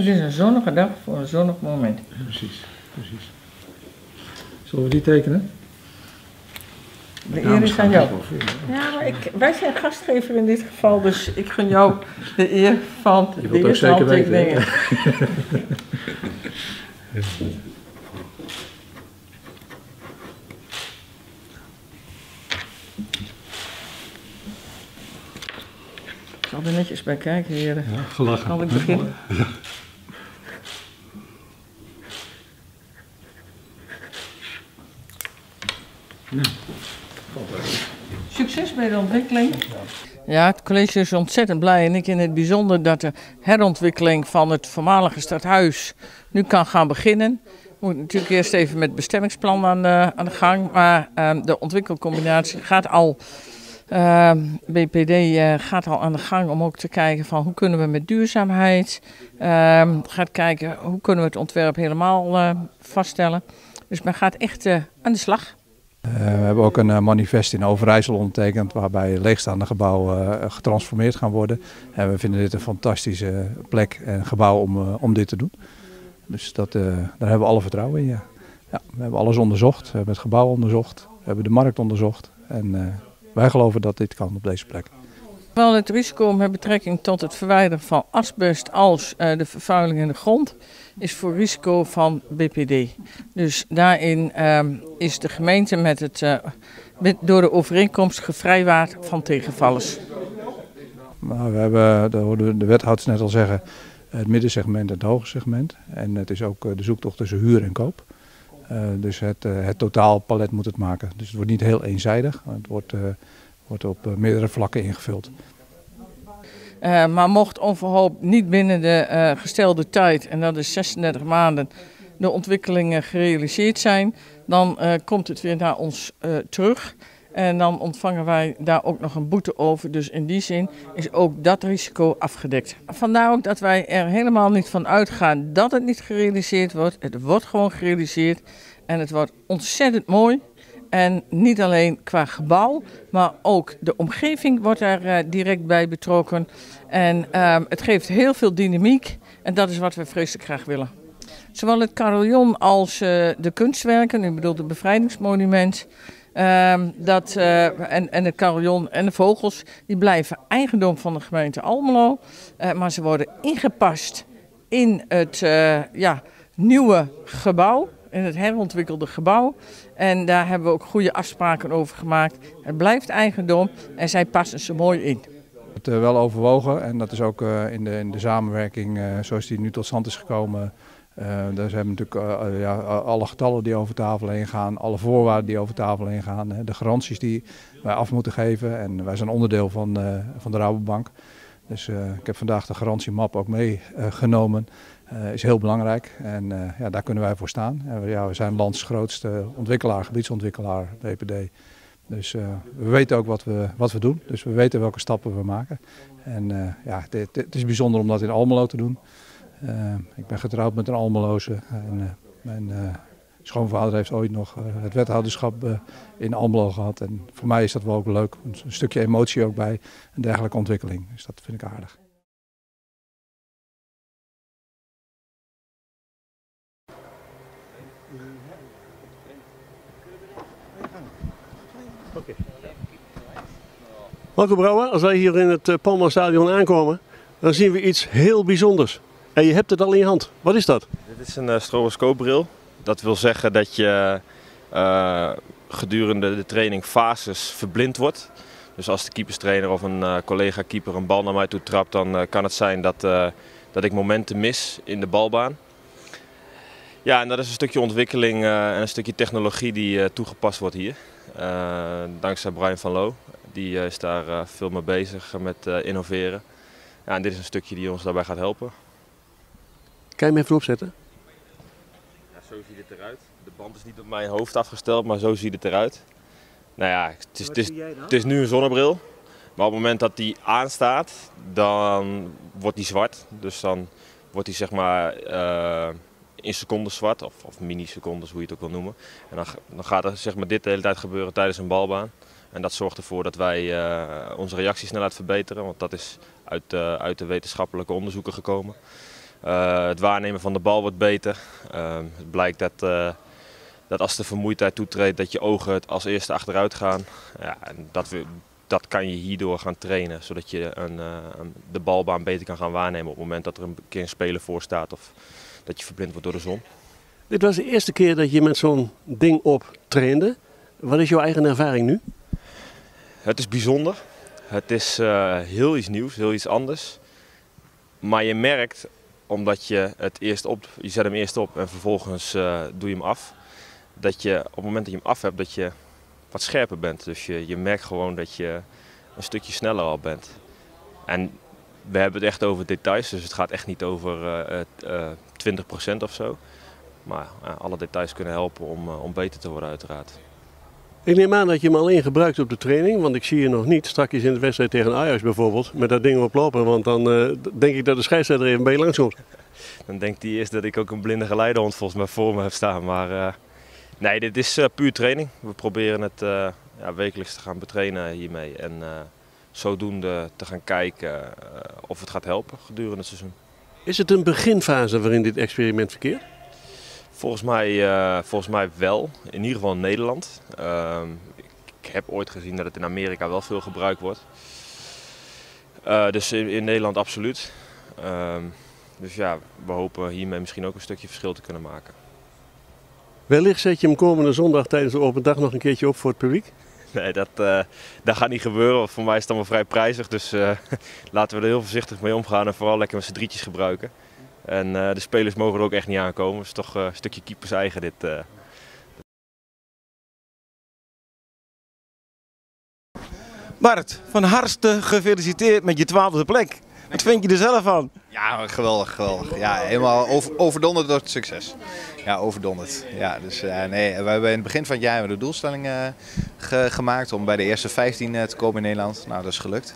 Het is een zonnige dag voor een zonnig moment. Precies, precies. Zullen we die tekenen? De eer is aan jou. Ja, maar ik, wij zijn gastgever in dit geval, dus ik gun jou de eer van Je de wilt ook eerste zeker weten, hè? handtekeningen. Ik zal er netjes bij kijken, heren. Ja, gelachen. Kan ik beginnen? Succes bij de ontwikkeling. Ja, het college is ontzettend blij en ik in het bijzonder dat de herontwikkeling van het voormalige stadhuis nu kan gaan beginnen. We moeten natuurlijk eerst even met het bestemmingsplan aan de, aan de gang, maar ehm, de ontwikkelcombinatie gaat al, ehm, BPD eh, gaat al aan de gang om ook te kijken van hoe kunnen we met duurzaamheid, ehm, gaat kijken hoe kunnen we het ontwerp helemaal eh, vaststellen. Dus men gaat echt eh, aan de slag. Eh, we hebben ook een eh, manifest in Overijssel ondertekend waarbij leegstaande gebouwen eh, getransformeerd gaan worden. En we vinden dit een fantastische plek en gebouw om, om dit te doen. Dus dat, daar hebben we alle vertrouwen in. Ja. Ja, we hebben alles onderzocht, we hebben het gebouw onderzocht, we hebben de markt onderzocht. En wij geloven dat dit kan op deze plek. Zowel het risico met betrekking tot het verwijderen van asbest als eh, de vervuiling in de grond is voor risico van BPD. Dus daarin ehm, is de gemeente met het, eh, door de overeenkomst gevrijwaard van tegenvallers. We hebben, dat hoorde de wethouders net al zeggen, het middensegment en het hoge segment. En het is ook eh, de zoektocht tussen huur en koop. Dus het, het totaalpalet moet het maken. Dus het wordt niet heel eenzijdig. Het wordt, wordt op eh, meerdere vlakken ingevuld. Eh, maar mocht onverhoopt niet binnen de eh, gestelde tijd, en dat is 36 maanden, de ontwikkelingen gerealiseerd zijn, dan komt het weer naar ons terug. En dan ontvangen wij daar ook nog een boete over. Dus in die zin is ook dat risico afgedekt. Vandaar ook dat wij er helemaal niet van uitgaan dat het niet gerealiseerd wordt. Het wordt gewoon gerealiseerd. En het wordt ontzettend mooi. En niet alleen qua gebouw, maar ook de omgeving wordt daar eh, direct bij betrokken. En ehm, het geeft heel veel dynamiek. En dat is wat we vreselijk graag willen. Zowel het carillon als eh, de kunstwerken, ik bedoel de bevrijdingsmonument. ehm, dat, eh, en, en het carillon en de vogels, die blijven eigendom van de gemeente Almelo. Maar ze worden ingepast in het ja, nieuwe gebouw, in het herontwikkelde gebouw. En daar hebben we ook goede afspraken over gemaakt. Het blijft eigendom en zij passen ze mooi in. Het eh, wel overwogen en dat is ook eh, in, de, in de samenwerking eh, zoals die nu tot stand is gekomen. daar zijn natuurlijk ja, alle getallen die over tafel heen gaan, alle voorwaarden die over tafel heen gaan, hè, de garanties die wij af moeten geven. En wij zijn onderdeel van, van de Rabobank. Dus ik heb vandaag de garantiemap ook meegenomen. Eh is heel belangrijk en eh, ja, daar kunnen wij voor staan. We, ja, we zijn lands grootste ontwikkelaar, gebiedsontwikkelaar, WPD. Dus eh, we weten ook wat we, wat we doen. Dus we weten welke stappen we maken. En ja, het, het- is bijzonder om dat in Almelo te doen. Ik ben getrouwd met een Almeloze. En mijn schoonvader heeft ooit nog het wethouderschap in Almelo gehad. En voor mij is dat wel ook leuk. Een, een stukje emotie ook bij een dergelijke ontwikkeling. Dus dat vind ik aardig. Marco Brouwer, als wij hier in het eh, Palma Stadion aankomen, dan zien we iets heel bijzonders. En je hebt het al in je hand. Wat is dat? Dit is een uh, stroboscoopbril. Dat wil zeggen dat je eh, gedurende de training fases verblind wordt. Dus als de keeperstrainer of een eh, collega keeper een bal naar mij toe trapt, dan kan het zijn dat, eh, dat ik momenten mis in de balbaan. Ja, en dat is een stukje ontwikkeling eh, en een stukje technologie die eh, toegepast wordt hier. Eh, dankzij Brian van Loo. Die eh, is daar eh, veel mee bezig met eh, innoveren. Ja, en dit is een stukje die ons daarbij gaat helpen. Kan je hem even opzetten? Ja, zo ziet het eruit. De band is niet op mijn hoofd afgesteld, maar zo ziet het eruit. Nou ja, het is, het is, het is nu een zonnebril. Maar op het moment dat die aanstaat, dan wordt die zwart. Dus dan wordt die zeg maar eh, in seconden zwart, of, of mini-secondes, hoe je het ook wil noemen. En dan, dan gaat er zeg maar, dit de hele tijd gebeuren tijdens een balbaan. En dat zorgt ervoor dat wij eh, onze reactiesnelheid verbeteren, want dat is uit, eh, uit de wetenschappelijke onderzoeken gekomen. Uh, het waarnemen van de bal wordt beter. Uh, het blijkt dat, uh, dat als de vermoeidheid toetreedt, dat je ogen het als eerste achteruit gaan. Ja, en dat, we, dat kan je hierdoor gaan trainen, zodat je een, de balbaan beter kan gaan waarnemen op het moment dat er een keer een speler voor staat of dat je verblind wordt door de zon. Dit was de eerste keer dat je met zo'n ding op trainde. Wat is jouw eigen ervaring nu? Het is bijzonder. Het is heel iets nieuws, heel iets anders. Maar je merkt omdat je het eerst op, je zet hem eerst op en vervolgens uh, doe je hem af. Dat je op het moment dat je hem af hebt, dat je wat scherper bent. Dus je, je merkt gewoon dat je een stukje sneller al bent. En we hebben het echt over details, dus het gaat echt niet over uh, uh, 20% of zo. Maar alle details kunnen helpen om, om beter te worden uiteraard. Ik neem aan dat je hem alleen gebruikt op de training, want ik zie je nog niet straks in de wedstrijd tegen Ajax bijvoorbeeld met dat ding oplopen. Want dan uh, denk ik dat de scheidsrechter even bij je langskomt. Dan denkt hij eerst dat ik ook een blinde geleidehond volgens mij voor me heb staan. Maar uh, nee, dit is puur training. We proberen het ja, wekelijks te gaan betrainen hiermee. En zodoende te gaan kijken of het gaat helpen gedurende het seizoen. Is het een beginfase waarin dit experiment verkeert? Volgens mij, uh, volgens mij wel, in ieder geval in Nederland. Uh, ik heb ooit gezien dat het in Amerika wel veel gebruikt wordt. Uh, dus in, in, Nederland absoluut. Ehm, dus ja, we hopen hiermee misschien ook een stukje verschil te kunnen maken. Wellicht zet je hem komende zondag tijdens de open dag nog een keertje op voor het publiek? Nee, dat, uh, dat gaat niet gebeuren. Voor mij is het allemaal vrij prijzig. Dus uh, laten we er heel voorzichtig mee omgaan en vooral lekker met drietjes gebruiken. En uh, de spelers mogen er ook echt niet aankomen. Het is toch een stukje keepers eigen dit. Bart, van harte gefeliciteerd met je twaalfde plek. Wat vind je er zelf van? Ja, geweldig, geweldig. Ja, helemaal over, overdonderd door het succes. Ja, overdonderd. Ja, dus nee, we hebben in het begin van het jaar de doelstelling ge gemaakt om bij de eerste 15 te komen in Nederland. Nou, dat is gelukt.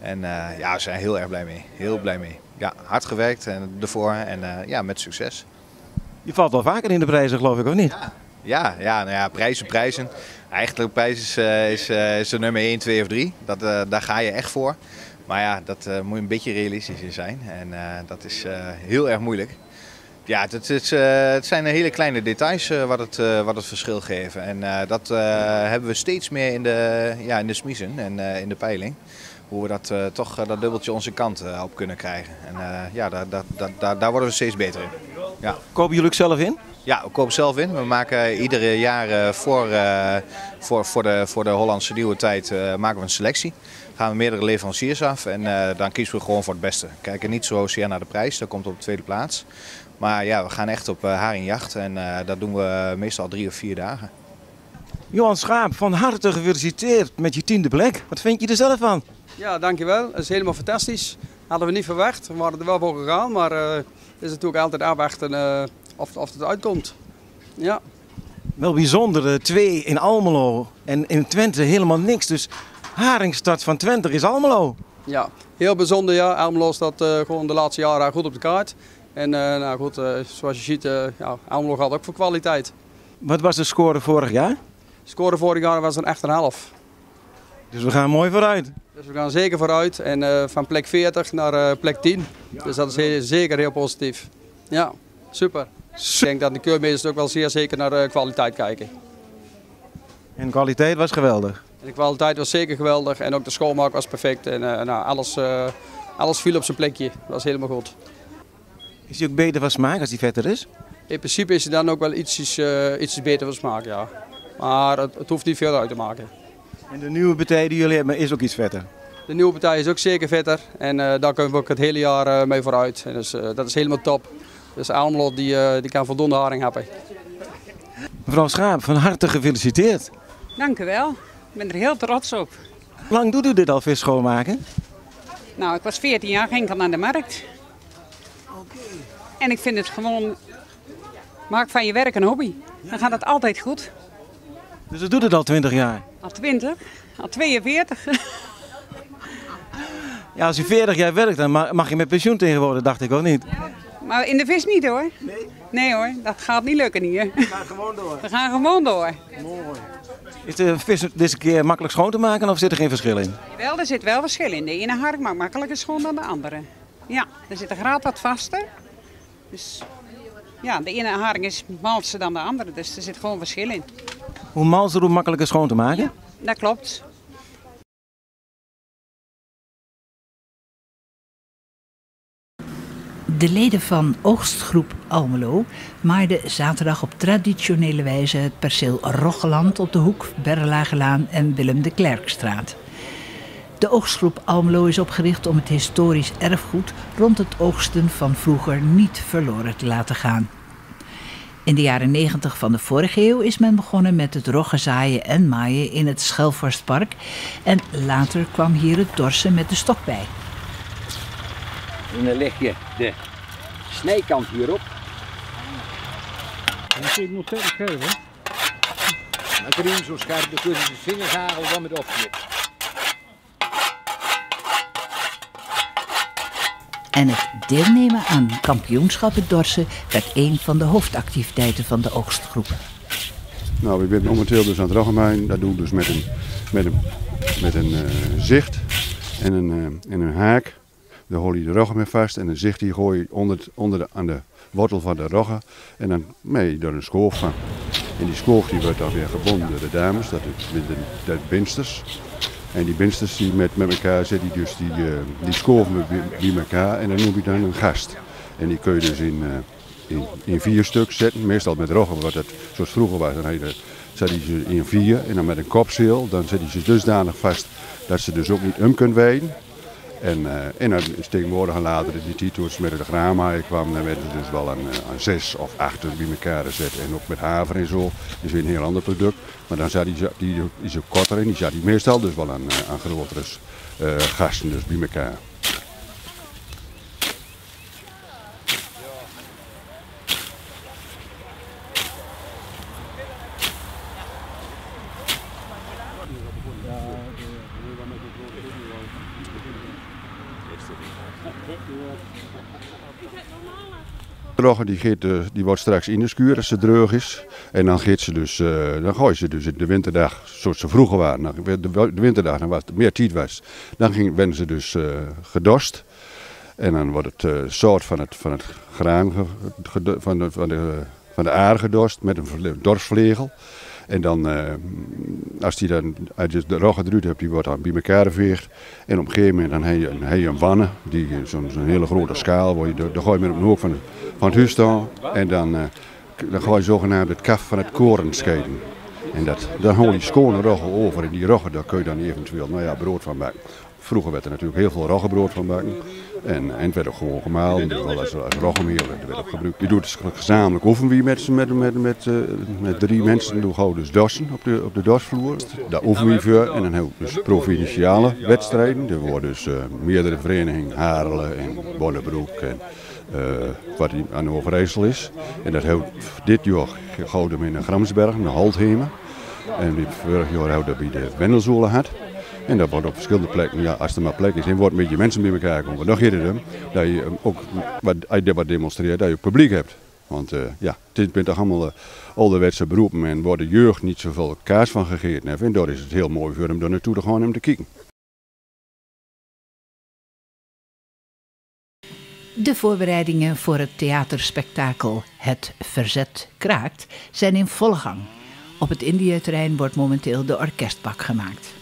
En ja, we zijn heel erg blij mee. Heel blij mee ja, hard gewerkt en ervoor en ja, met succes. Je valt wel vaker in de prijzen, geloof ik, of niet? Ja, ja, ja, nou ja prijzen, prijzen. Eigenlijk prijs is, is, is de nummer 1, 2 of 3. Dat, daar ga je echt voor. Maar ja, dat moet een beetje realistisch in zijn. En dat is heel erg moeilijk. Ja, het, het, het, zijn hele kleine details wat, het, wat het verschil geven. En dat hebben we steeds meer in de, ja, in de smiezen en in de peiling hoe we dat toch dat dubbeltje onze kant op kunnen krijgen. En ja, daar, daar, daar, daar worden we steeds beter in. Ja. Kopen jullie zelf in? Ja, we kopen zelf in. We maken iedere jaar voor, voor, voor, de, voor de Hollandse nieuwe tijd maken we een selectie. Gaan we meerdere leveranciers af en dan kiezen we gewoon voor het beste. Kijken niet zozeer naar de prijs, dat komt op de tweede plaats. Maar ja, we gaan echt op haringjacht en dat doen we meestal drie of vier dagen. Johan Schaap, van harte gefeliciteerd met je tiende plek. Wat vind je er zelf van? Ja, dankjewel. Het is helemaal fantastisch. Hadden we niet verwacht. We waren er wel voor gegaan, maar uh, het is natuurlijk altijd afwachten uh, of, of het uitkomt. Ja. Wel bijzonder, twee in Almelo en in Twente helemaal niks. Dus Haringstad van Twente is Almelo. Ja, heel bijzonder. Ja. Almelo staat uh, gewoon de laatste jaren goed op de kaart. En nou goed, zoals je ziet, ja, Almelo gaat ook voor kwaliteit. Wat was de score vorig jaar? De score vorig jaar was een echt een half. Dus we gaan mooi vooruit. Dus we gaan zeker vooruit en uh, van plek 40 naar uh, plek 10. Dus dat is heel, zeker heel positief. Ja, super. Ik denk dat de keurmeesters ook wel zeer zeker naar kwaliteit kijken. En kwaliteit was geweldig? En de kwaliteit was zeker geweldig en ook de schoonmaak was perfect. En uh, nou, alles, alles viel op zijn plekje. Dat was helemaal goed. Is hij ook beter van smaak als hij vetter is? In principe is hij dan ook wel ietsjes, ietsjes beter van smaak, ja. Maar het, het hoeft niet veel uit te maken. En de nieuwe partij die jullie hebben is ook iets vetter? De nieuwe partij is ook zeker vetter en uh, daar kunnen we ook het hele jaar uh, mee vooruit. En dus, uh, dat is helemaal top. Dus Almelo die, die kan voldoende haring hebben. Mevrouw Schaap, van harte gefeliciteerd. Dank u wel. Ik ben er heel trots op. Hoe lang doet u dit al vis schoonmaken? Nou, ik was 14 jaar, ging ik al naar de markt. Oké. En ik vind het gewoon, maak van je werk een hobby. Dan gaat het altijd goed. Dus u doet het al 20 jaar? Al 20, al 42. Ja, als je 40 jaar werkt, dan mag je met pensioen tegenwoordig, dacht ik ook niet. Maar in de vis niet hoor. Nee? Nee hoor, dat gaat niet lukken hier. We gaan gewoon door. We gaan gewoon door. Mooi. Is de vis deze keer makkelijk schoon te maken of zit er geen verschil in? Wel, er zit wel verschil in. De ene hark maakt makkelijker schoon dan de andere. Ja, er zit een graad wat vaster. Dus ja, de ene haring is malser dan de andere, dus er zit gewoon verschil in. Hoe malser, hoe makkelijker schoon te maken? Dat klopt. De leden van oogstgroep Almelo maarden zaterdag op traditionele wijze het perceel Roggeland op de hoek Berlagelaan en Willem de Klerkstraat. De oogstgroep Almelo is opgericht om het historisch erfgoed rond het oogsten van vroeger niet verloren te laten gaan. In de jaren 90 van de vorige eeuw is men begonnen met het roggenzaaien en maaien in het Schelvorstpark en later kwam hier het dorsen met de stok bij. En dan leg je de snijkant hierop. Dan zit nog steeds scherp, hè? Dan kun je hem zo scherp, dan kun je de vingerhagel dan met opknippen. En het deelnemen aan kampioenschappen dorsen werd een van de hoofdactiviteiten van de oogstgroep. Nou, we zijn momenteel dus aan het roggemaaien. Dat doen we dus met een, met een, met een eh, zicht en een, eh, en een haak. Daar hol je de roggen mee vast en een zicht die gooi je onder, onder de, aan de wortel van de roggen. En dan mee door een schoof van. En die schoof die wordt dan weer gebonden door de dames, dat is met de, de binsters. En die binsters die met, met elkaar zetten die dus die, eh, die schooven bij, elkaar en dan noem je dan een gast. En die kun je dus in, eh, in, vier stuks zetten, meestal met roggen, wat het zoals vroeger was. Dan je zet je ze in vier en dan met een kopzeel, dan zet je ze dusdanig vast dat ze dus ook niet om kunnen wijden. En, eh, en dan is tegenwoordig en later die titels met de graanmaaien kwam, dan werden ze dus wel aan, eh, zes of acht bij elkaar gezet. En ook met haver en zo, dus weer een heel ander product. Maar dan zat die, die, die is korter en die zat die meestal dus wel aan, eh, aan grotere gasten dus bij elkaar. Die, eh, die wordt straks in de schuur als ze droog is. En dan, gaat ze dus, eh, dan gooi je ze dus in de winterdag, zoals ze vroeger waren. De, winterdag, dan was het meer tijd was, dan ging, werden ze dus eh gedost. En dan wordt het soort van het, van het graan, van, de, van, de, van de aarde gedost met een vle- dorsvlegel. En dan, eh, als die dan uit de rogge eruit hebt, die wordt dan bij elkaar geveegd. En op een gegeven moment dan heb je een, wanne, die eh, zo'n hele grote schaal, waar je, dan gooi je met op de hoek van, van het huis. En dan, eh, dan gooi je zogenaamd het kaf van het koren scheiden. En dat, dan hou je schone rogge over. En die rogge, daar kun je dan eventueel nou ja, brood van maken. Vroeger werd er natuurlijk heel veel roggebrood van bakken. En, het werd ook gewoon gemalen, dus wel als, als roggemeel werd, werd ook gebruikt. Je doet dus gezamenlijk oefen met, met, met, met, eh, met drie mensen. Gaan we dus dorsen op de, op de dorsvloer. Daar oefen we voor. En dan hebben we dus provinciale wedstrijden. Er worden dus eh, meerdere verenigingen, Harelen en Bonnebroek en eh, wat aan Overijssel is. En dat we dit jaar gehouden in de Gramsberg, in Holthemen. En dit vorig jaar hebben we dat bij de Wendelzolen gehad. En dat wordt op verschillende plekken, ja, als er maar plek is, en wordt met je mensen bij elkaar komen. Dan gaat het om dat je eh, ook als je wat demonstreert, dat je publiek hebt. Want eh, ja, het bent toch allemaal uh, ouderwetse beroepen en waar de jeugd niet zoveel kaas van heeft. En daar is het heel mooi voor hem daar naartoe te gaan om te kijken. De voorbereidingen voor het theaterspektakel Het Verzet Kraakt zijn in volle gang. Op het Indiëterrein wordt momenteel de orkestbak gemaakt.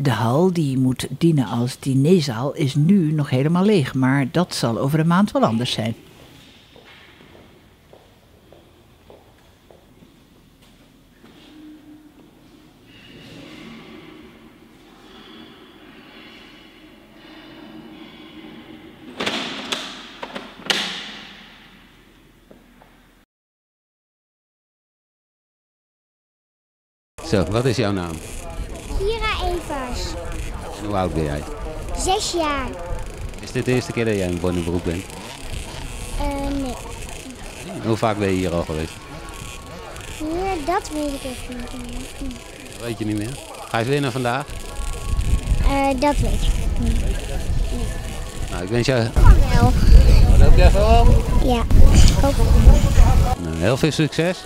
De hal dienen als dinerzaal is nu nog helemaal leeg, maar dat zal over een maand wel anders zijn. Zo, wat is jouw naam? Hoe oud ben jij? zes jaar. Is dit de eerste keer dat jij in Bonnenbroek bent? Eh, nee, Hoe vaak ben je hier al geweest? hier, dat weet ik even niet meer. Dat weet je niet meer. Ga je winnen vandaag? Eh, dat weet ik niet. Nou, ik wens jou Wel. Even wel. Ja, ook. Nou, heel veel succes.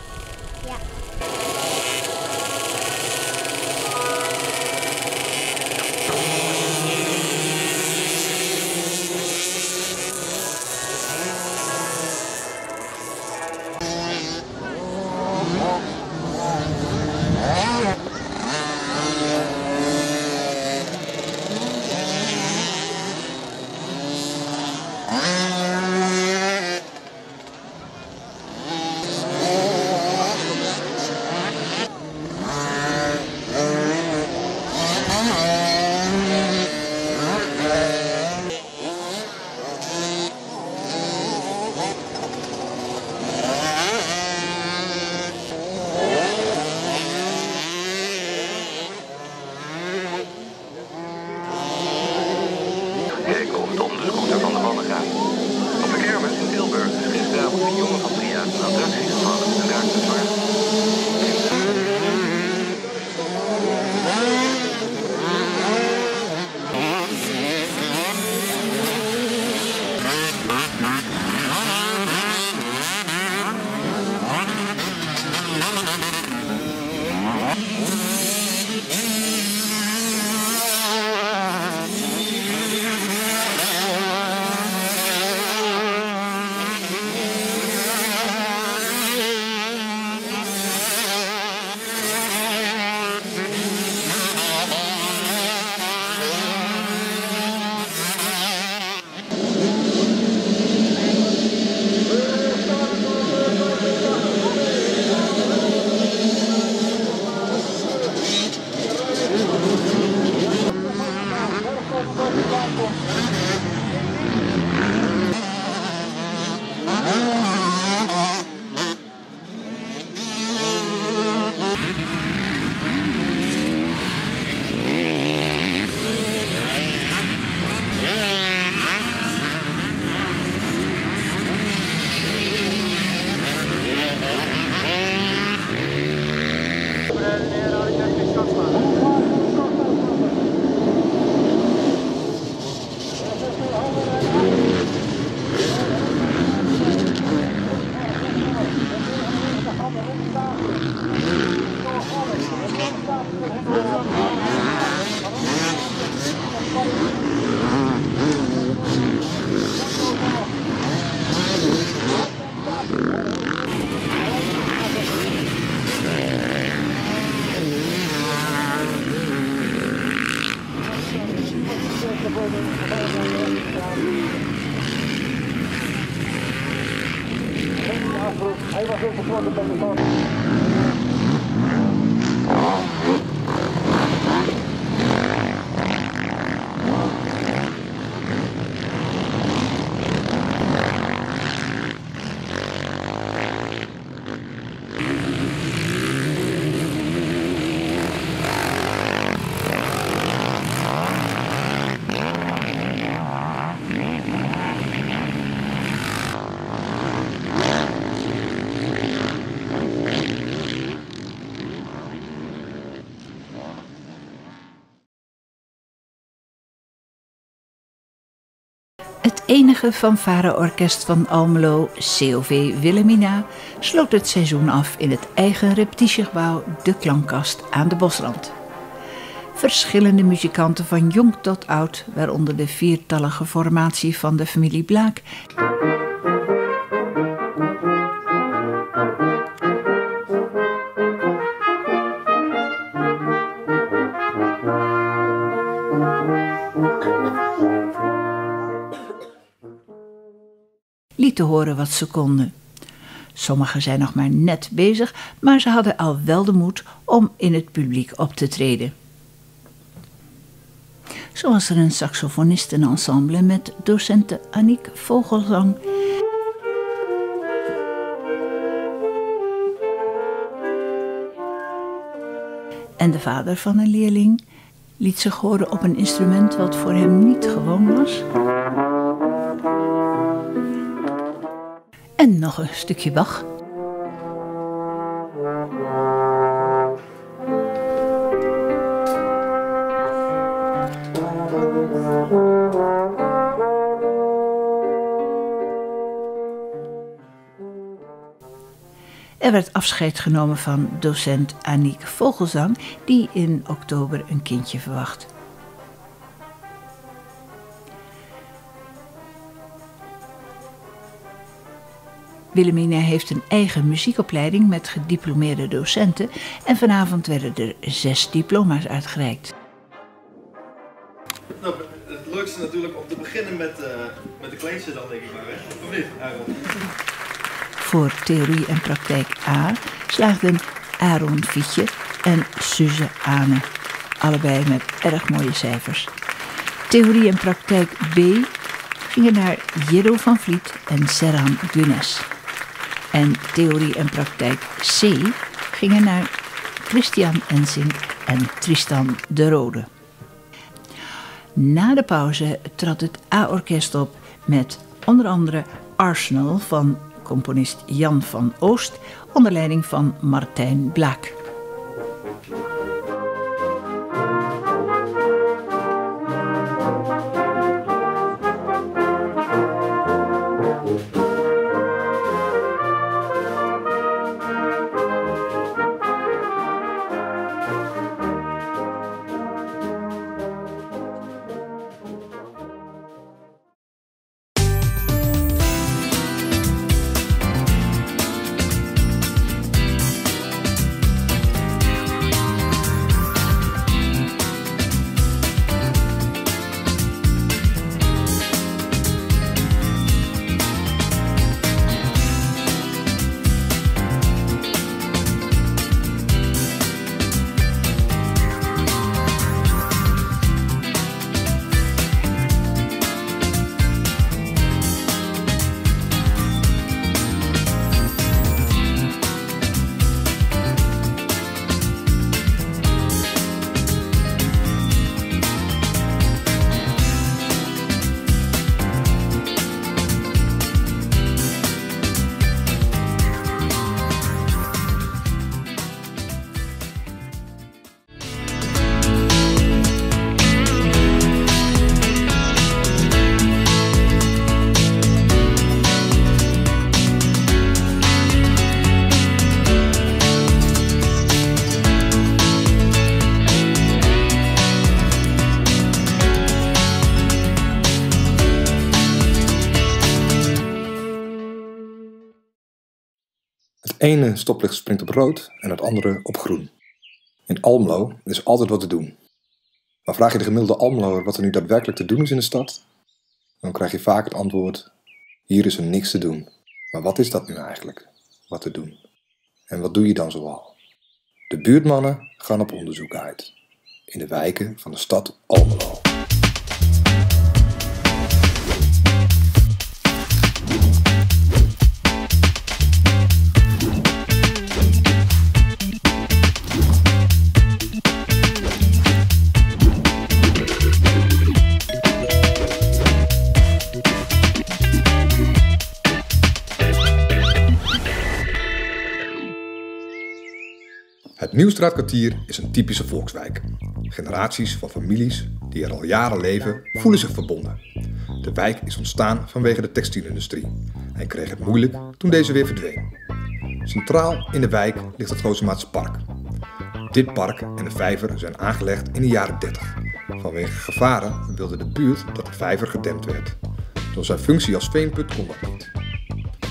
Hij was ook begonnen met de Het enige fanfareorkest van Almelo, COV Wilhelmina, sloot het seizoen af in het eigen repetitiegebouw De Klankkast aan de Bosrand. Verschillende muzikanten van jong tot oud, waaronder de viertallige formatie van de familie Blaak, lieten horen wat ze konden. Sommigen zijn nog maar net bezig, maar ze hadden al wel de moed om in het publiek op te treden. Zo was er een saxofonistenensemble met docente Annick Vogelzang. En de vader van een leerling liet zich horen op een instrument wat voor hem niet gewoon was. en nog een stukje Bach. Er werd afscheid genomen van docent Aniek Vogelzang die in oktober een kindje verwacht. Wilhelmina heeft een eigen muziekopleiding met gediplomeerde docenten en vanavond werden er zes diploma's uitgereikt. Nou, het leukste natuurlijk om te beginnen met, uh, met de kleinste dan, denk ik maar. Hè? Of niet, Aaron? Voor theorie en praktijk A slaagden Aaron Fietje en Suze Ane. Allebei met erg mooie cijfers. Theorie en praktijk B gingen naar Jero van Vliet en Serhan Gunes. En theorie en praktijk C gingen naar Christian Ensink en Tristan de Rode. Na de pauze trad het A-orkest op met onder andere Arsenal van componist Jan van Oost onder leiding van Martijn Blaak. Ene stoplicht springt op rood en het andere op groen. In Almelo is altijd wat te doen. Maar vraag je de gemiddelde Almeloer wat er nu daadwerkelijk te doen is in de stad, dan krijg je vaak het antwoord: hier is er niks te doen. Maar wat is dat nu eigenlijk, wat te doen? En wat doe je dan zoal? De buurtmannen gaan op onderzoek uit in de wijken van de stad Almelo. Het Nieuwstraatkwartier is een typische volkswijk. Generaties van families die er al jaren leven voelen zich verbonden. De wijk is ontstaan vanwege de textielindustrie en kreeg het moeilijk toen deze weer verdween. Centraal in de wijk ligt het Roosemaatse Park. Dit park en de vijver zijn aangelegd in de jaren 30. Vanwege gevaren wilde de buurt dat de vijver gedempt werd. Door zijn functie als veenput kon dat niet.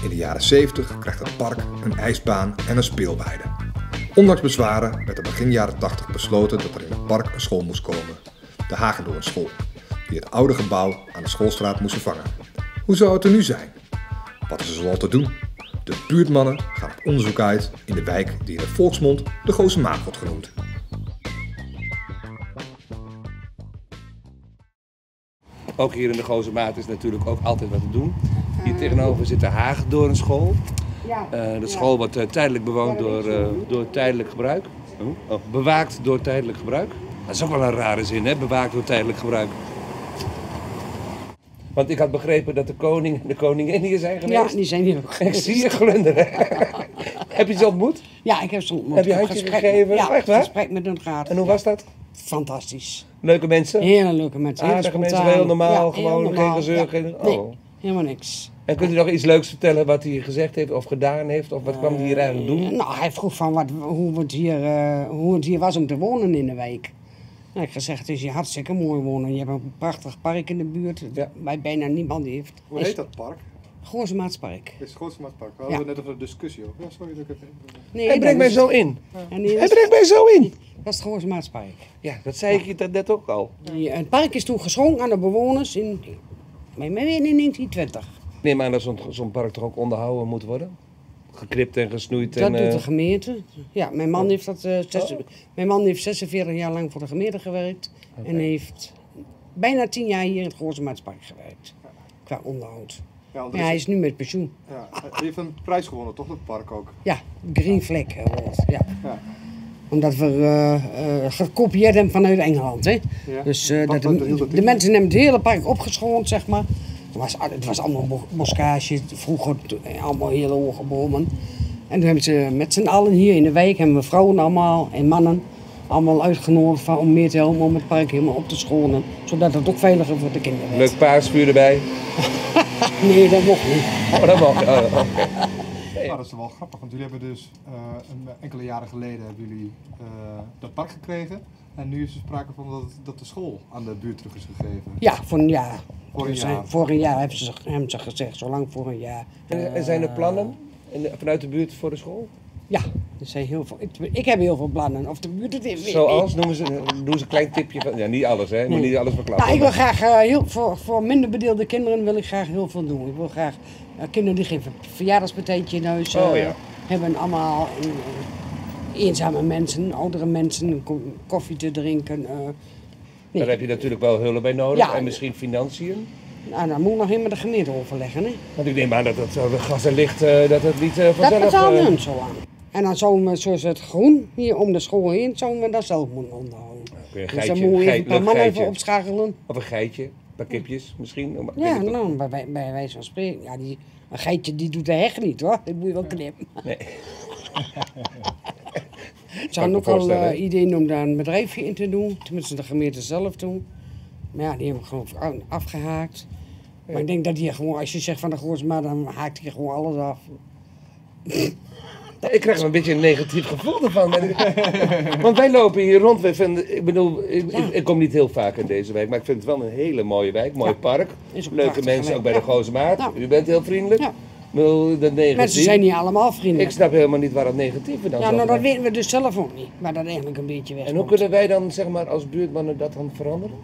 In de jaren 70 krijgt het park een ijsbaan en een speelweide. Ondanks bezwaren werd er begin jaren 80 besloten dat er in het park een school moest komen. De Hagendoornschool, die het oude gebouw aan de schoolstraat moest vervangen. Hoe zou het er nu zijn? Wat is er zoal te doen? De buurtmannen gaan op onderzoek uit in de wijk die in de volksmond de Goze Maat wordt genoemd. Ook hier in de Goze Maat is natuurlijk ook altijd wat te doen. Hier tegenover zit de Hagendoornschool. Uh, de school wordt uh, tijdelijk bewoond door, uh, door tijdelijk gebruik. Oh, bewaakt door tijdelijk gebruik. Dat is ook wel een rare zin, hè? Bewaakt door tijdelijk gebruik. Want ik had begrepen dat de koning en de koningin hier zijn geweest. Ja, die zijn hier ook Ik zie je glunderen. Heb je ze ontmoet? Ja, ik heb ze ontmoet. Heb je handje gegeven? Ja, Echt waar? gesprek met hun gehad. En hoe was dat? Fantastisch. Leuke mensen? Hele leuke mensen. Hele Aardige mensen, heel normaal, Ja, gewoon heel normaal. geen gezeur. Ja. Geen... Nee, Oh. helemaal niks. En kunt u nog iets leuks vertellen wat hij gezegd heeft of gedaan heeft? Of wat kwam hij hier eigenlijk doen? Nou, hij vroeg van wat, hoe, het hier, eh, hoe het hier was om te wonen in de wijk. Nou, ik heb gezegd, het is hier hartstikke mooi wonen. Je hebt een prachtig park in de buurt, waar bijna niemand heeft. Hoe Is- heet dat park? Goorse Maatspark. Het is het grootste maatpark. We Ja. hadden net over een discussie over. Ja, sorry dat ik het even... Nee, Hij brengt mij zo in. Ja, dat Hij brengt mij zo in. Dat is het Goorse Maatspark. Ja, dat zei ik je dat net ook al. Het park is toen geschonken aan de bewoners in, in 1920. Ik neem aan dat zo'n zo'n park toch ook onderhouden moet worden? Geknipt en gesnoeid Dat en... doet eh, de gemeente. Ja, mijn man, heeft dat, eh, zes- mijn man heeft 46 jaar lang voor de gemeente gewerkt. En heeft bijna 10 jaar hier in het Goorse Maatspark gewerkt. Qua onderhoud. Ja, hij is nu met pensioen. Ja, hij heeft een prijs gewonnen, toch? Dat park ook. Ja, Green Flag Award. Ja. Omdat we eh, eh, gekopieerd hebben vanuit Engeland. Hè? Ja. Dus eh, dat de, de mensen hebben het hele park opgeschoond, zeg maar. Het was, het was allemaal bo- boscage, vroeger allemaal hele hoge bomen. En toen hebben ze met z'n allen hier in de wijk, hebben we vrouwen allemaal en mannen, allemaal uitgenodigd van, om mee te helpen om het park helemaal op te schonen. Zodat het ook veiliger voor de kinderen werd. Leuk paarsvuur erbij. Nee, dat mocht niet. Oh, dat mag. Oh. Nou, dat is wel grappig, want jullie hebben dus eh, een, enkele jaren geleden hebben jullie eh, dat park gekregen. En nu is er sprake van dat, dat de school aan de buurt terug is gegeven. Ja, voor een jaar. Voor een jaar. eh, Voor een jaar hebben ze, hebben ze gezegd, zolang voor een jaar. En, en zijn er plannen in de- vanuit de buurt voor de school? Ja, er zijn heel veel. Ik, ik heb heel veel plannen. Of de buurt het Zoals? Noemen ze, noemen ze een klein tipje van... Ja, niet alles hè, je moet Nee. niet alles verklappen. Nou, ik wil graag eh, heel, voor, voor minder bedeelde kinderen wil ik graag heel veel doen. Ik wil graag eh, kinderen die geen ver- verjaardagspartijtje in huis eh, Oh, ja. hebben, allemaal en, eh, eenzame mensen, oudere mensen, ko- koffie te drinken. eh. Daar heb je natuurlijk wel hulp bij nodig Ja. en misschien financiën. Nou, daar moet nog met de gemeente overleggen. Hè. Want ik neem aan dat het eh, gas en licht, eh, dat het niet Dat vanzelf... betalen eh, hun zo aan. En dan zouden we, zoals het groen hier om de school heen, zouden we dat zelf moeten onderhouden. Oké, een dus dan geitje, moeten we een paar geitje. even opschakelen. Of een geitje, een paar kipjes misschien. Maar Ja, nou, bij, bij, bij wijze van spreken. Ja, die, een geitje die doet de heg niet hoor. Dat moet je wel knippen. Nee. Ze hadden ook al eh, ideeën om daar een bedrijfje in te doen. Tenminste, de gemeente zelf doen. Maar ja, die hebben a- afgehaakt. Maar ik denk dat die gewoon, als je zegt van de Goorsma, dan haakt hij gewoon alles af. Ik krijg er een beetje een negatief gevoel ervan. Want wij lopen hier rond. Wij vinden, ik bedoel, ik, kom niet heel vaak in deze wijk, maar ik vind het wel een hele mooie wijk. Mooi Ja. park. Leuke mensen, ook bij de. Goze Maat. Ja. U bent heel vriendelijk. Bedoel, dat negatief. Mensen zijn niet allemaal vriendelijk. Ik snap helemaal niet waar het negatieve dan Ja, nou dat weten we dus zelf ook niet. Maar dat eigenlijk een beetje weg. En hoe kunnen wij dan, zeg maar, als buurtmannen dat dan veranderen?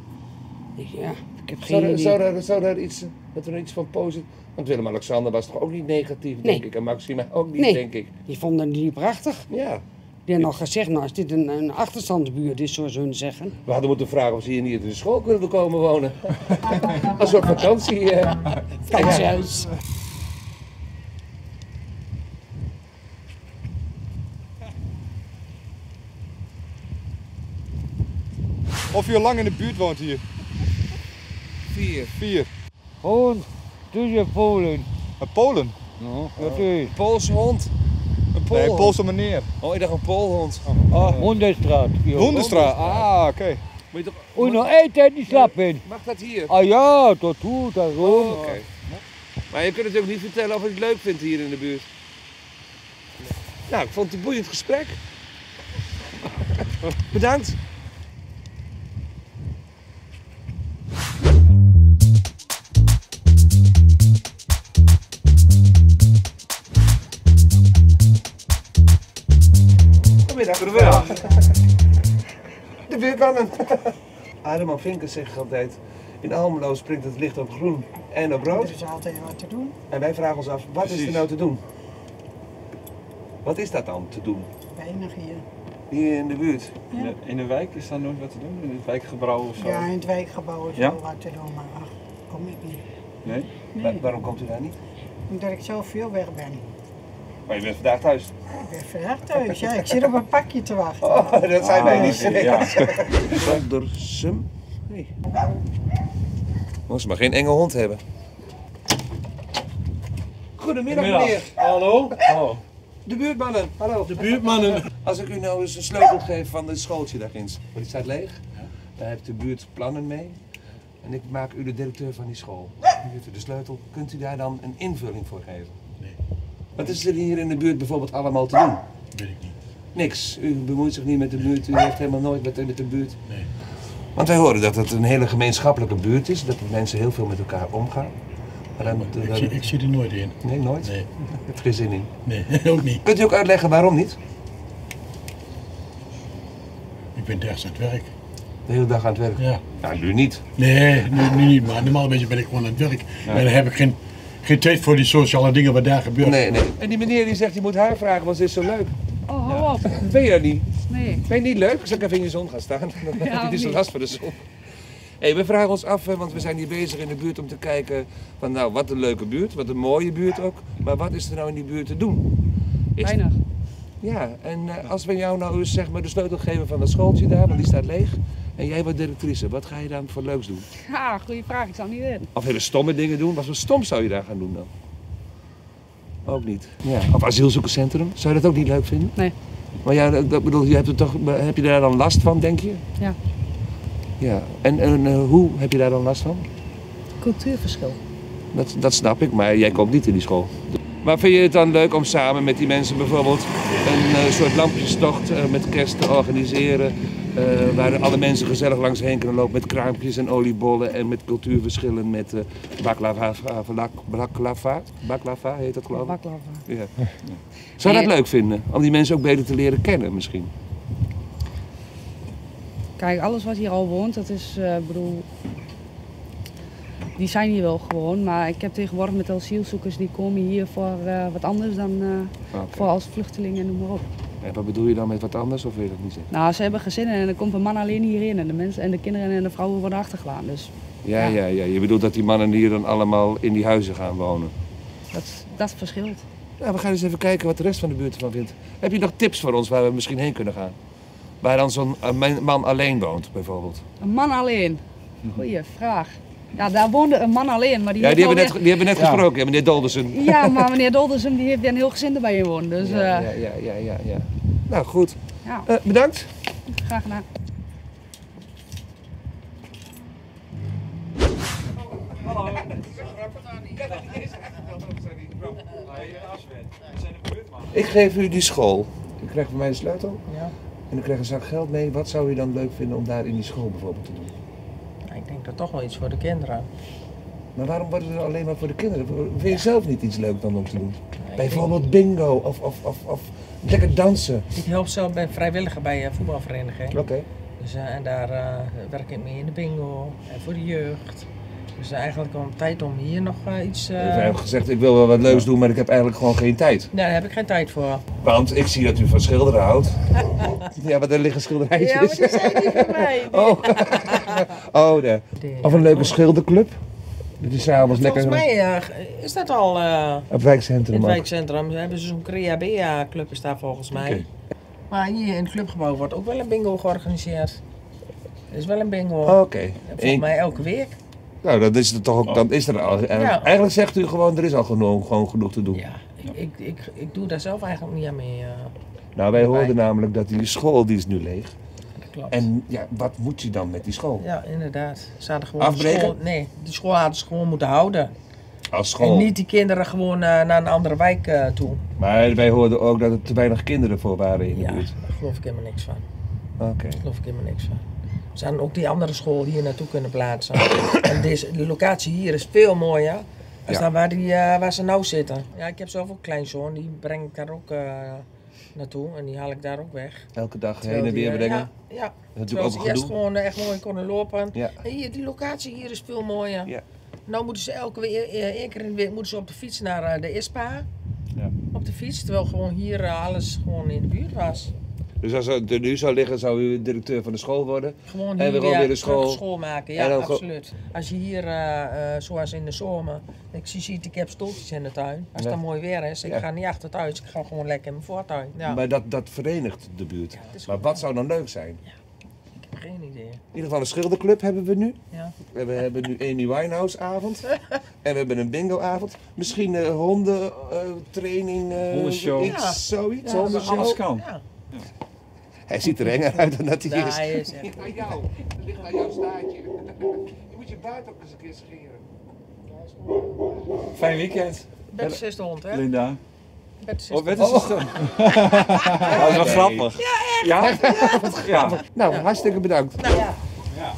Ja, ik heb geen Zou, er, idee. zou, er, zou er iets, dat er iets van positief... Want Willem-Alexander was toch ook niet negatief, denk Nee. ik. En Maxima ook niet, Nee. denk ik. Die vonden die prachtig. Ja. Die hebben nog gezegd, nou als dit een, een achterstandsbuurt is, zoals hun zeggen. We hadden moeten vragen of ze hier niet in de school kunnen komen wonen. Als soort vakantie. eh. Of je lang in de buurt woont hier? Vier. Vier. Gewoon tussen Polen. Een Polen? Ja, natuurlijk. Poolse hond. Een Nee, een. Poolse meneer. Oh, ik dacht een poolhond. Ah, Hondenstraat. Hondenstraat, ah oké. Moet je toch... Oei, nog eten die slap in. Mag dat hier? Ah ja, tot toe, daarom. Oh, Oké. Maar je kunt natuurlijk niet vertellen of je het leuk vindt hier in de buurt. Nou, ik vond het een boeiend gesprek. Bedankt. De buurtmannen. Ademan Vinken zegt altijd, in Almelo springt het licht op groen en op rood. Er is altijd wat te doen. En wij vragen ons af, wat is er nou te doen? Wat is dat dan te doen? Weinig hier. Hier in de buurt? Ja. In de- In de wijk is daar nooit wat te doen? In het wijkgebouw of zo? Ja, in het wijkgebouw is Ja? wel wat te doen, maar ach, kom ik niet. Nee? Wa- waarom komt u daar niet? Omdat ik zo veel weg ben. Maar je bent vandaag thuis. Ik ben vandaag thuis, ja. Ik zit op een pakje te wachten. Oh, dat zijn wij niet. ja. Zoldersum? Nee. Moest maar geen enge hond hebben. Goedemiddag, meneer. Hallo? Oh. De buurtmannen. Hallo. De buurtmannen. Als ik u nou eens een sleutel geef van het schooltje daar ginds. Die staat leeg. Daar heeft de buurt plannen mee. en ik maak u de directeur van die school. U heeft u de sleutel. Kunt u daar dan een invulling voor geven? Nee. Wat is er hier in de buurt bijvoorbeeld allemaal te doen? Weet ik niet. Niks. U bemoeit zich niet met de buurt. U heeft helemaal nooit met, met de buurt. Nee. Want wij horen dat het een hele gemeenschappelijke buurt is. Dat de mensen heel veel met elkaar omgaan. Maar dan, Ik zie, ik zie er nooit in. Nee, nooit? Nee. Ik heb geen zin in. Nee, ook niet. Kunt u ook uitleggen waarom niet? Ik ben daags aan het werk. De hele dag aan het werk? Ja. Nou, nu niet. Nee, nu, nu niet, maar normaal ben ik gewoon aan het werk. Ja. En dan heb ik geen, geen tijd voor die sociale dingen wat daar gebeurt. Nee, nee. En die meneer die zegt, je moet haar vragen, want ze is zo leuk. Oh, hou op. Ben je dat niet? Nee. Ben je niet leuk? Zal ik even in de zon gaan staan? Dan heb je Ja, niet zo last van de zon. Hey, we vragen ons af, want we zijn hier bezig in de buurt om te kijken van nou, wat een leuke buurt, wat een mooie buurt ook. Maar wat is er nou in die buurt te doen? Is- Weinig. Ja, en eh, als we jou nou eens zeg maar de sleutel geven van dat schooltje daar, want die staat leeg. En jij wordt directrice, wat ga je dan voor leuks doen? Ja, goede vraag. Ik zou niet in. Of hele stomme dingen doen? Wat voor stom zou je daar gaan doen dan? Ook niet. Ja. Of asielzoekerscentrum, zou je dat ook niet leuk vinden? Nee. Maar ja, dat, dat bedoel, je hebt er toch, heb je daar dan last van, denk je? Ja. Ja. En, en eh, hoe heb je daar dan last van? Cultuurverschil. Dat, dat snap ik, maar jij komt niet in die school. Maar vind je het dan leuk om samen met die mensen bijvoorbeeld een eh, soort lampjestocht eh, met kerst te organiseren? Eh, waar alle mensen gezellig langs heen kunnen lopen met kraampjes en oliebollen en met cultuurverschillen met eh baklava, baklava, baklava, heet dat geloof ik? Baklava. Ja. Zou je dat leuk vinden? Om die mensen ook beter te leren kennen misschien? Kijk, alles wat hier al woont, dat is, ik bedoel, die zijn hier wel gewoon. Maar ik heb tegenwoordig met asielzoekers, die komen hier voor wat anders dan Oké. voor als vluchtelingen, noem maar op. En wat bedoel je dan met wat anders of wil je dat niet zeggen? Nou, ze hebben gezinnen en er komt een man alleen hierin. En de, mensen, en de kinderen en de vrouwen worden achtergelaten. Dus Ja, ja, ja. Je bedoelt dat die mannen hier dan allemaal in die huizen gaan wonen? dat, dat verschilt. Nou, we gaan eens even kijken wat de rest van de buurt ervan vindt. Heb je nog tips voor ons waar we misschien heen kunnen gaan? Waar dan zo'n eh, man- man alleen woont, bijvoorbeeld. Een man alleen. Goeie vraag. Ja, daar woonde een man alleen, maar die ja, die hebben, net, die hebben net Ja. gesproken, ja, meneer Doldersen. Ja, maar meneer Doldersum die heeft weer een heel gezin erbij in wonen. Dus Ja, ja, ja, ja, ja, ja, ja. Nou, goed. Ja. Eh, bedankt. graag gedaan. Ik geef u die school. U krijgt van mij de sleutel. Ja. En u krijgt een zak geld mee. Wat zou u dan leuk vinden om daar in die school bijvoorbeeld te doen? Nou, Ik denk dat toch wel iets voor de kinderen. Maar waarom wordt het alleen maar voor de kinderen? Vind je zelf niet iets leuk dan om te doen? Bijvoorbeeld bingo of, of, of, of lekker dansen. Ik help zelf bij vrijwilliger bij een voetbalvereniging. Oké. Dus, eh, en daar eh, werk ik mee in de bingo en voor de jeugd. Dus eh, eigenlijk al tijd om hier nog eh, iets... eh, U heeft gezegd, ik wil wel wat leuks doen, maar ik heb eigenlijk gewoon geen tijd. Nee, daar heb ik geen tijd voor. Want ik zie dat u van schilderen houdt. ja, maar er liggen schilderijtjes. Ja, maar die zijn niet van mij. Oh, oh daar. Of een leuke schilderclub. Dat is s'avonds lekker Volgens mij eh, is dat al eh, op het wijkcentrum in het wijkcentrum. We hebben zo'n Crea Bea club is daar volgens mij. Maar hier in het clubgebouw wordt ook wel een bingo georganiseerd. Er is wel een bingo. Oké. En Volgens mij elke week. Nou, dat is er toch ook, dan is er al. en Ja. Eigenlijk zegt u gewoon, er is al genoeg, gewoon genoeg te doen. Ja, ik, ik, ik doe daar zelf eigenlijk niet aan mee. eh. Nou, wij hoorden namelijk dat die school, die is nu leeg. klopt. En ja, wat moet je dan met die school? Ja, inderdaad. Ze hadden gewoon Afbreken? School, nee, die school hadden ze gewoon moeten houden. Als school. En niet die kinderen gewoon eh, naar een andere wijk eh, toe. Maar wij hoorden ook dat er te weinig kinderen voor waren in de Ja, buurt. daar geloof ik helemaal niks van. Oké. Daar geloof ik helemaal niks van. Ze hadden ook die andere school hier naartoe kunnen plaatsen. en deze, de locatie hier is veel mooier. Als Ja. dan waar, die, eh, waar ze nou zitten. Ja, ik heb zelf ook een kleinzoon. Die breng ik daar ook eh, naartoe. En die haal ik daar ook weg. Elke dag Terwijl heen en weer eh, brengen. Ja, ja. Dat ook ze een eerst gewoon echt mooi konden lopen. Ja. En hier, die locatie hier is veel mooier. Ja. Nou moeten ze elke weer, één keer in de week moeten ze op de fiets naar de ISPA. Ja. Op de fiets, terwijl gewoon hier alles gewoon in de buurt was. Dus als het er nu zou liggen, zou u directeur van de school worden. Gewoon en hier weer weer, weer de school. school maken, En ja, absoluut. Als je hier, eh, eh, zoals in de zomer, ik zie, ziet, ik heb stoeltjes in de tuin. Als Ja. het dan mooi weer is, ik Ja. ga niet achter thuis, ik ga gewoon lekker in mijn voortuin. Ja. Maar dat, dat verenigt de buurt. maar wat zou dan leuk zijn? Ik heb geen idee. In ieder geval een schilderclub hebben we nu. Ja. We hebben, nu Amy Winehouse avond. en we hebben een bingo avond. Misschien een hondentraining. uh, Hondenshow. Iets, Ja. zoiets. Ja, hondenshow. alles kan. Ja. Hij ziet er enger uit dan dat hij Ja, is. hij is echt- aan jou. Het ligt aan jouw staartje. Je moet je buiten ook eens een keer scheren. Fijn weekend. Bert is de hond, hè? Linda. Bert is Oh, Bert de is Dat is wel grappig. Ja, echt? Ja? Ja, wat grappig. Nou, hartstikke bedankt. Nou, ja. Ja.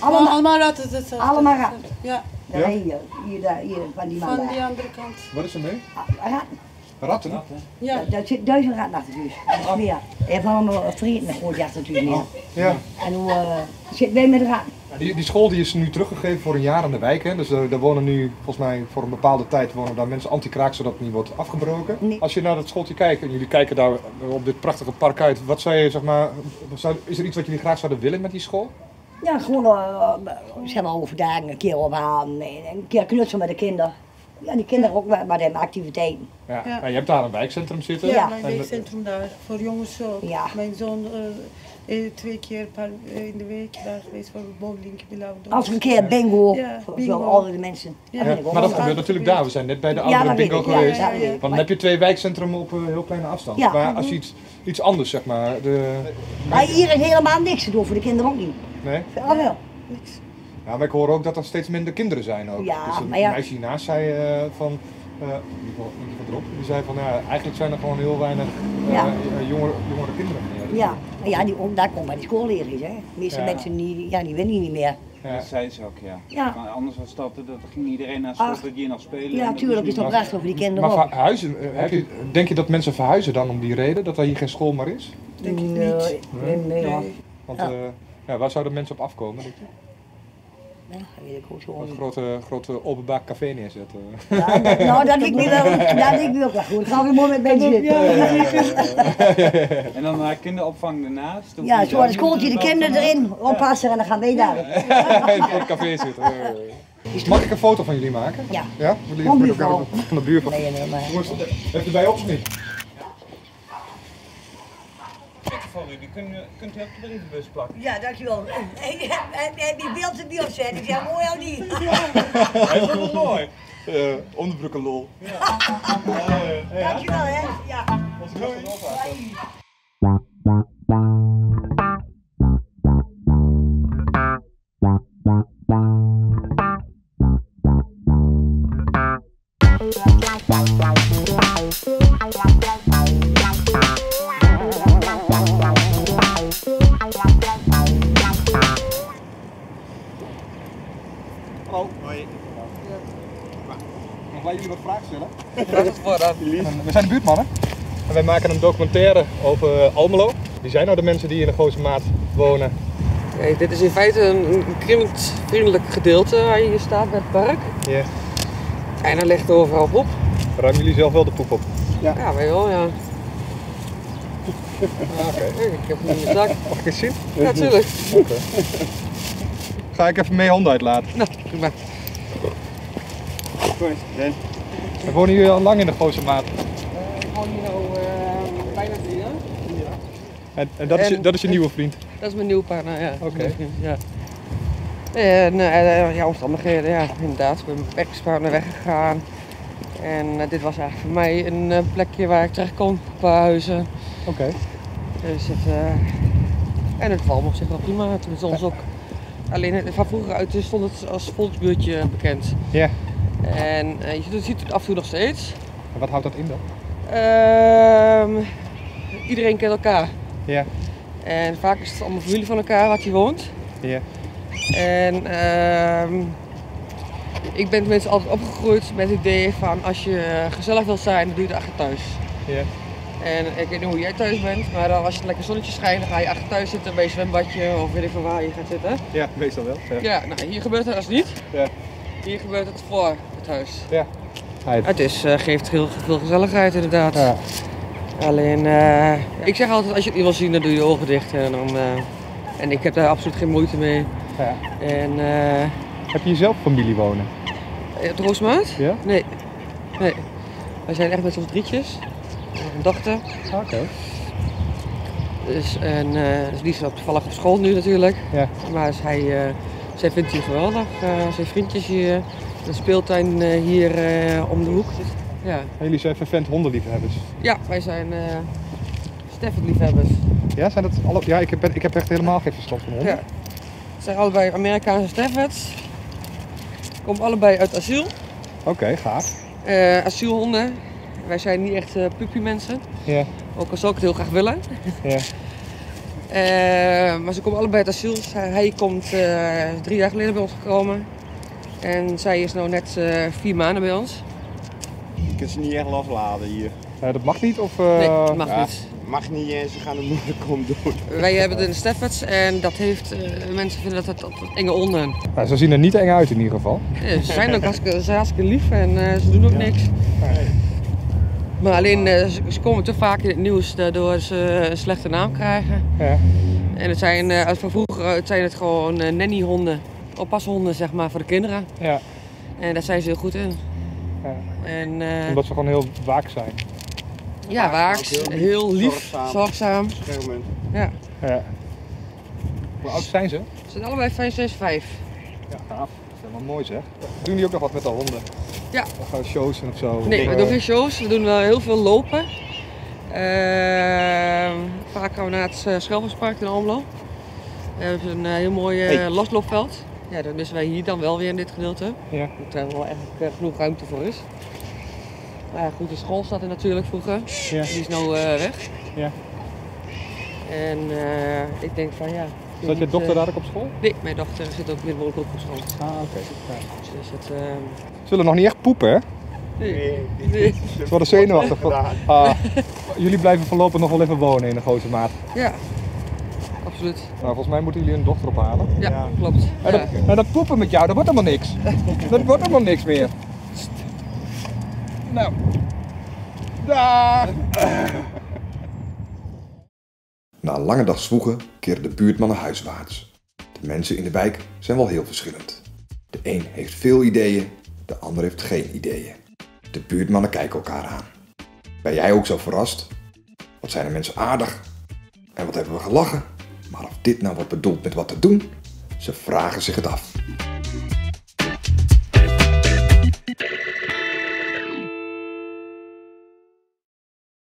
Allemaal, allemaal laten het hetzelfde. Allemaal ratten. Ja. Ja. Ja? Hier, hier, daar, hier, van die man Van daar. die andere kant. Wat is er mee? Ratten. Ratten? Ja. Daar zit duizend ratten achter thuis. Dat is meer. Je hebt allemaal vrienden groot achter. Ja. En hoe uh, zitten wij met de ratten? Die, die school die is nu teruggegeven voor een jaar in de wijk. Hè? Dus er, daar wonen nu, volgens mij voor een bepaalde tijd, wonen daar mensen anti-kraak zodat het niet wordt afgebroken. Als je naar dat schooltje kijkt en jullie kijken daar op dit prachtige park uit, wat zou je, zeg maar, zou, is er iets wat jullie graag zouden willen met die school? Ja, gewoon uh, zeg maar overdag een keer ophalen. en Een keer knutselen met de kinderen. Ja, die kinderen ook met, met hem activiteiten. Ja. Ja. En je hebt daar een wijkcentrum zitten. Ja, mijn En- weekcentrum daar. Voor jongens ook. Ja. Mijn zoon eh, eh, twee keer per, eh, in de week daar geweest voor bowling. Als een keer bingo, Ja, voor bingo. zo oudere mensen. Ja. Maar dat gebeurt natuurlijk daar. We zijn net bij de weet bingo geweest. Want dan heb je twee wijkcentrum op een heel kleine afstand. Ja. Maar als je iets, iets anders, zeg maar. De... Maar hier is helemaal niks te doen, voor de kinderen ook niet. Nee? Ja, wel. Ja, maar ik hoor ook dat er steeds minder kinderen zijn ook. Ja, dus een maar ja. meisje hiernaast zei eh, van, eh, in ieder geval erop, die zei van ja, eigenlijk zijn er gewoon heel weinig eh, Ja. jongere, jongere kinderen meer. Ja, ja die, daar komt bij die schoolleraars. Hè. De meeste Ja. mensen die, ja, die willen niet meer. Dat zei ze ook, ja. Ja. Maar anders was dat, dat ging iedereen naar school Ach. dat je nog spelen. Ja, en dat tuurlijk, nu is toch niet. prachtig voor die kinderen Maar ook. verhuizen, heb je, denk je dat mensen verhuizen dan om die reden, dat er hier geen school meer is? Denk ik Nee, niet. nee, nee, hoor. Want Ja. Ja, waar zouden mensen op afkomen? Denk je? Ja, weet ik ook zo Een grote, grote openbaar café neerzetten. Ja, dat, nou, dat ik niet wel, dat ik niet ook wel goed. Gaan we mooi met mensen zitten. En dan naar kinderopvang ernaast. Ja, zo het schooltje, de kinderen erin oppassen en dan gaan wij daar. in het café zitten. Mag ik een foto van jullie maken? Ja. Ja? Jullie- buurvrouw. Van de buurvrouw. Nee, nee, maar... Heeft u bij op of niet? Voor u, die kunt, kunt u op de brievenbus plakken. Ja, dankjewel. Heb je beeld niet op zetten? Ik zeg, mooi of niet? Hij is wel mooi. Uh, onderbroeken lol. Dankjewel, hè. Ja. Hallo. We zijn de buurtmannen. En wij maken een documentaire over eh, Almelo. Wie zijn nou de mensen die in de Goze Maat wonen? Kijk, dit is in feite een, een kindvriendelijk gedeelte waar je hier staat bij het park. Ja. En er ligt overal op. Ruimen jullie zelf wel de poep op? Ja, ja wij wel, ja. Ah, Oké. Ik heb hem in mijn zak. Mag ik eens zien? Ja, tuurlijk. Oké. Ga ik even mee honden uitlaten. Nou, prima. Goed. En wonen jullie al lang in de Goze Maat? Hier uh, bijna drie jaar. En, en, dat, is je, dat is je nieuwe vriend? Dat is mijn nieuwe partner, ja. Oké. Ja. En eh, ja, omstandigheden, ja, inderdaad. Ik ben met mijn ex-partner weggegaan. En eh, dit was eigenlijk voor mij een eh, plekje waar ik terecht kon, paar huizen. Oké. Dus het, eh, en het valt me op zich wel prima. Het is ons ook, alleen van vroeger uit stond het als volksbuurtje bekend. Ja. En eh, je ziet het af en toe nog steeds. En wat houdt dat in dan? Ehm, iedereen kent elkaar. Ja. En vaak is het allemaal familie van elkaar wat hier woont. Ja. En ehm, ik ben tenminste altijd opgegroeid met het idee van als je gezellig wilt zijn, dan doe je het achter thuis. Ja. En ik weet niet hoe jij thuis bent, maar dan als je lekker zonnetje schijnt, dan ga je achter thuis zitten bij een zwembadje of weet ik veel waar je gaat zitten. Ja, meestal wel. Ja. Ja, nou hier gebeurt het als niet. Ja. Hier gebeurt het voor het huis. Ja. Het is, eh, geeft heel veel gezelligheid inderdaad. Ja. Alleen, eh, ik zeg altijd als je het niet wil zien, dan doe je je ogen dicht. En, dan, eh, en ik heb daar absoluut geen moeite mee. Ja. En, Heb je zelf familie wonen? het Roosmaat? Ja? Nee. Nee. Wij zijn echt met ons drietjes. Een dochter. Oké. Dus, en dus die is toevallig op school nu natuurlijk. Ja. Maar dus hij, zij vindt hier geweldig. Zijn vriendjes hier. De speeltuin uh, hier om de hoek. Ja. En jullie zijn vervent hondenliefhebbers? Ja, wij zijn Stafford-liefhebbers. Ja, zijn dat alle... ja ik, heb, ik heb echt helemaal geen verstand van honden. Ja. Het zijn allebei Amerikaanse Staffords. Komen allebei uit asiel. Oké, gaaf. Eh, asielhonden. Wij zijn niet echt uh, puppymensen. Ja. Ook al zou ik het heel graag willen. Ja. Eh, maar ze komen allebei uit asiel. Hij komt eh, drie jaar geleden bij ons gekomen. En zij is nu net eh, vier maanden bij ons. Je kunt ze niet echt loslaten hier. Eh, dat mag niet? Of, eh, Nee, dat mag Ja, niet. Mag niet en ze gaan er moeilijk om doen. Wij hebben de Staffords en dat heeft, eh, mensen vinden dat dat, dat enge honden. Nou, ze zien er niet eng uit in ieder geval. Ja, ze zijn ook hartstikke, ze zijn hartstikke lief en eh, ze doen ook niks. Maar alleen, eh, ze, ze komen te vaak in het nieuws waardoor ze een slechte naam krijgen. Ja. En het zijn, eh, uit van vroeger uit zijn het gewoon eh, nannyhonden, oppashonden zeg maar voor de kinderen. Ja. En daar zijn ze heel goed in. Ja. En, eh, Omdat ze gewoon heel waak zijn. ja, waaks, heel lief, zorgzaam. Ja. Ja. Hoe oud zijn ze? Ze zijn allebei 5, 6, 5. Ja, gaaf. Dat is helemaal mooi zeg. Doen die ook nog wat met de honden? Ja. Of gewoon shows en of zo? Nee, Of, we eh, doen geen shows. We doen wel heel veel lopen. Ehm, vaak gaan we naar het eh, Schelverspark in Almelo. We hebben een eh, heel mooi eh, Hey. losloopveld. Ja, dat missen wij hier dan wel weer in dit gedeelte. Ja. Dat er wel echt eh, genoeg ruimte voor is. Maar ja, goed, de school staat er natuurlijk vroeger. Ja. Die is nou eh, weg. Ja. En eh, ik denk van ja. Zat je niet, dochter daar ook op school? Nee, mijn dochter zit ook middenwoord ook op school. Ah, oké. Dus het, ehm, Ze zullen nog niet echt poepen, hè? nee. nee. Ze worden zenuwachtig. Ah, jullie blijven voorlopig nog wel even wonen in de grote maat. Ja, absoluut. Nou, volgens mij moeten jullie een dochter ophalen. Ja, klopt. En dat, en dat poepen met jou, dat wordt helemaal niks. Dat wordt helemaal niks meer. Nou. Dag. Na een lange dag zwoegen keren de buurtmannen huiswaarts. De mensen in de wijk zijn wel heel verschillend. De een heeft veel ideeën, de ander heeft geen ideeën. De buurtmannen kijken elkaar aan. Ben jij ook zo verrast? Wat zijn de mensen aardig? En wat hebben we gelachen? Maar of dit nou wordt bedoeld met wat te doen? Ze vragen zich het af.